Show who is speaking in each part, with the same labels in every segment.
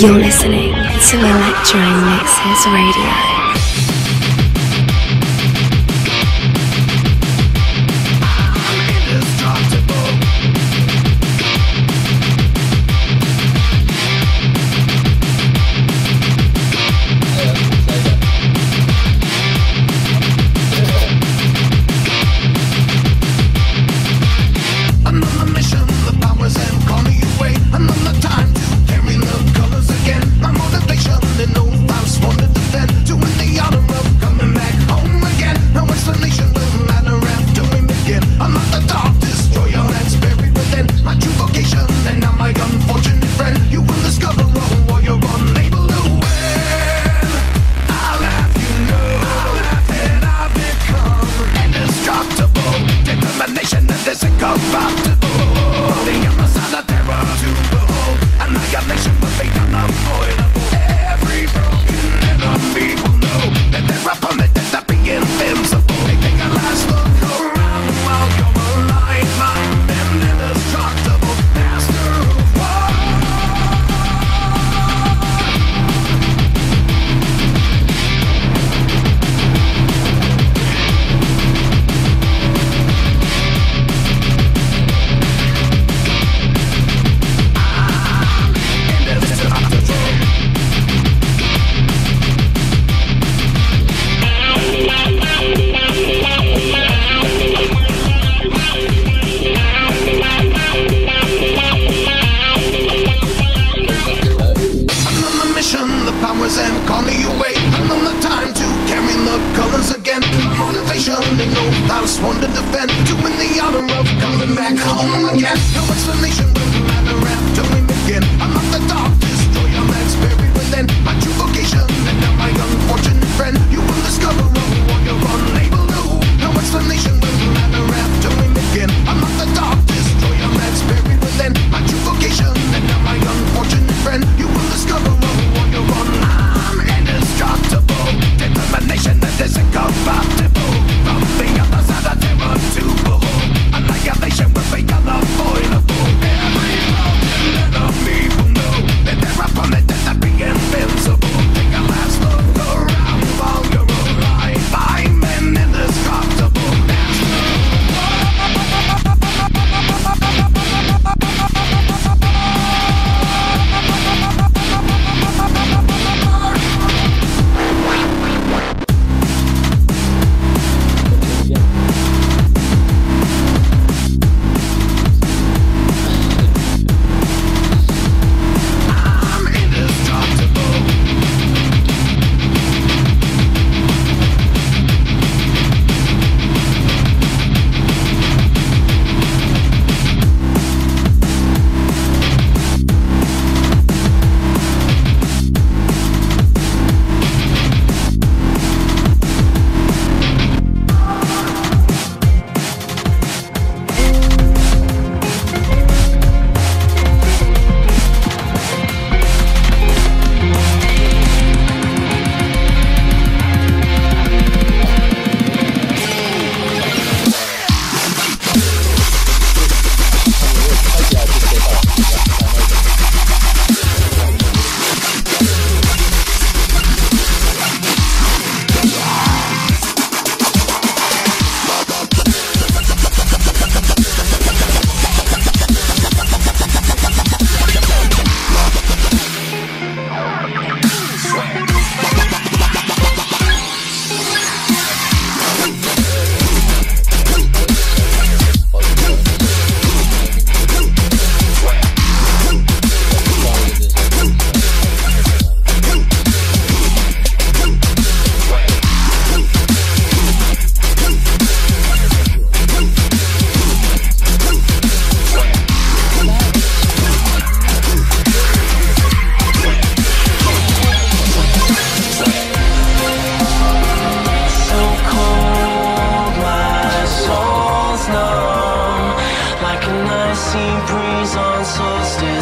Speaker 1: You're listening to Electro Mixes Radio.
Speaker 2: back home again. No explanation.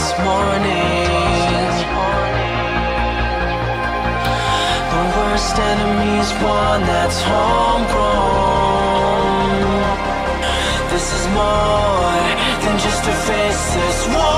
Speaker 3: this morning. The worst enemy's one that's homegrown. This is more than just a faceless warning.